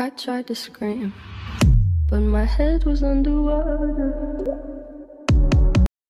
I tried to scream, but my head was underwater.